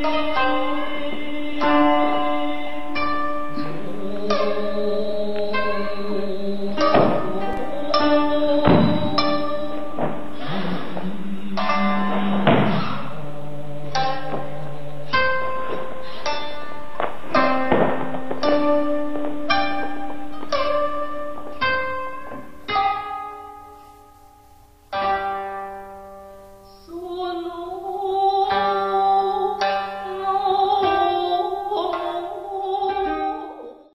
一如